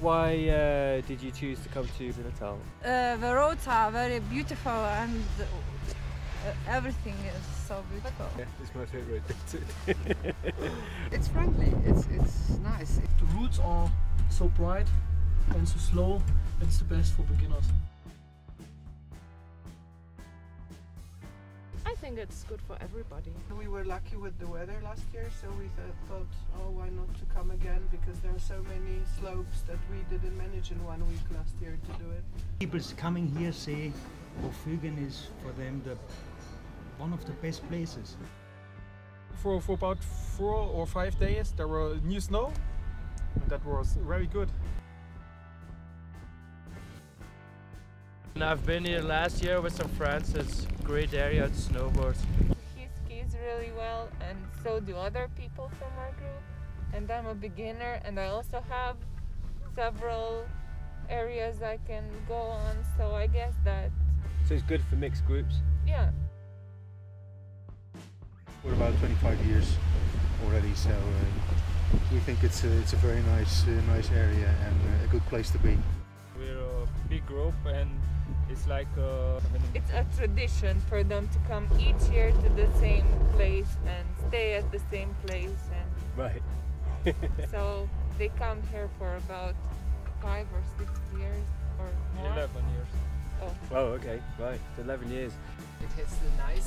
Why uh, did you choose to come to Natal? Uh, the roads are very beautiful and uh, everything is so beautiful. Yeah, it's my favourite. It's friendly, it's, it's nice. The routes are so bright and so slow, it's the best for beginners. I think it's good for everybody. We were lucky with the weather last year, so we th- thought, Because there are so many slopes that we didn't manage in one week last year to do it. People coming here say Hochfügen is for them the one of the best places. For, for about four or five days there were new snow and that was very good. And I've been here last year with some friends. It's a great area to snowboard. He skis really well, and so do other people from our group. And I'm a beginner, and I also have several areas I can go on. So I guess that, so it's good for mixed groups. yeah. We're about 25 years already, so uh, we think it's a, it's a very nice uh, nice area and uh, a good place to be. We're a big group and it's like uh, It's a tradition for them to come each year to the same place and stay at the same place. And Right. so they come here for about five or six years or more. 11 years. Oh. Oh, okay, right. 11 years. It has the nicest